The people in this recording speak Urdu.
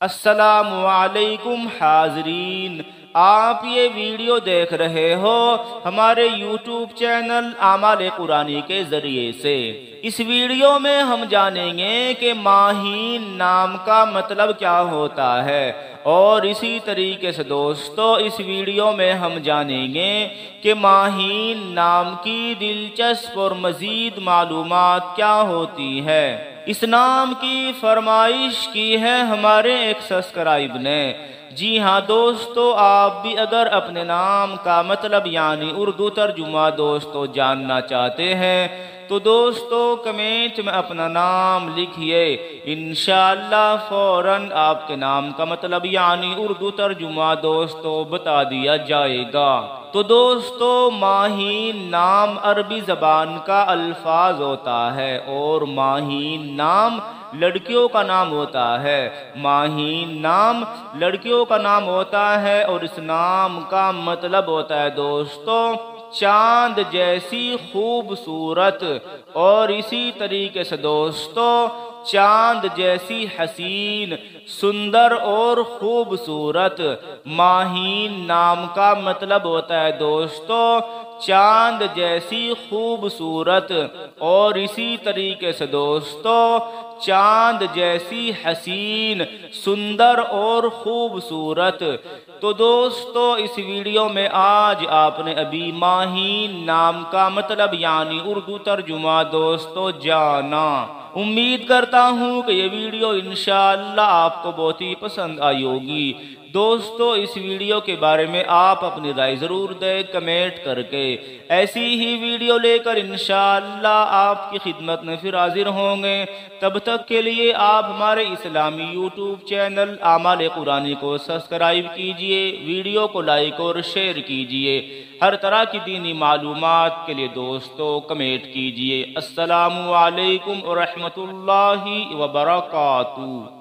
السلام علیکم حاضرین، آپ یہ ویڈیو دیکھ رہے ہو ہمارے یوٹیوب چینل آمال قرآنی کے ذریعے سے۔ اس ویڈیو میں ہم جانیں گے کہ ماہین نام کا مطلب کیا ہوتا ہے۔ اور اسی طریقے سے دوستو، اس ویڈیو میں ہم جانیں گے کہ ماہین نام کی دلچسپ اور مزید معلومات کیا ہوتی ہے۔ اس نام کی فرمائش کی ہے ہمارے ایک سبسکرائب نے۔ جی ہاں دوستو، آپ بھی اگر اپنے نام کا مطلب یعنی اردو ترجمہ دوستو جاننا چاہتے ہیں تو دوستو کمنٹ میں اپنا نام لکھئے انشاءاللہ فوراً آپ کے نام کا مطلب یعنی اردو ترجمہ دوستو بتا دیا جائے گا۔ تو دوستو ماہین نام عربی زبان کا الفاظ ہوتا ہے اور ماہین نام لڑکیوں کا نام ہوتا ہے۔ ماہین نام لڑکیوں کا نام ہوتا ہے اور اس نام کا مطلب ہوتا ہے دوستو چاند جیسی خوبصورت اور اسی طریقے سے دوستو، چاند جیسی حسین، سندر اور خوبصورت، ماہین نام کا مطلب ہوتا ہے دوستو، چاند جیسی خوبصورت اور اسی طریقے سے دوستو چاند جیسی حسین، سندر اور خوبصورت۔ تو دوستو، اس ویڈیو میں آج آپ نے ابھی ماہین نام کا مطلب یعنی اردو ترجمہ دوستو جانا۔ امید کرتا ہوں کہ یہ ویڈیو انشاءاللہ آپ کو بہت ہی پسند آئی ہوگی۔ دوستو، اس ویڈیو کے بارے میں آپ اپنی رائے ضرور دیں کمیٹ کر کے۔ ایسی ہی ویڈیو لے کر انشاءاللہ آپ کی خدمت میں پھر حاضر ہوں گے۔ تب تک کے لیے آپ ہمارے اسلامی یوٹیوب چینل آمال قرآنی کو سبسکرائب کیجیے، ویڈیو کو لائک اور شیئر کیجیے۔ ہر طرح کی دینی معلومات کے لیے دوستو کمیٹ کیجیے۔ السلام علیکم ورحمة الله وبركاته.